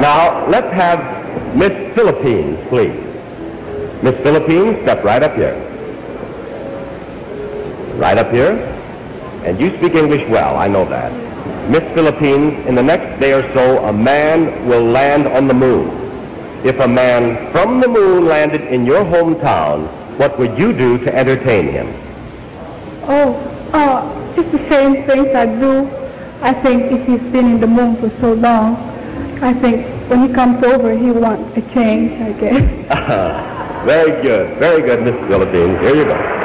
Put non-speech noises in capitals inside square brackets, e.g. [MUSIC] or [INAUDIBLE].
Now, let's have Miss Philippines, please. Miss Philippines, step right up here. Right up here. And you speak English well, I know that. Miss Philippines, in the next day or so, a man will land on the moon. If a man from the moon landed in your hometown, what would you do to entertain him? Oh, uh, just the same things I do. I think if he's been in the moon for so long, I think when he comes over, he wants a change, I guess. [LAUGHS] very good, very good, Miss Philippines. Here you go.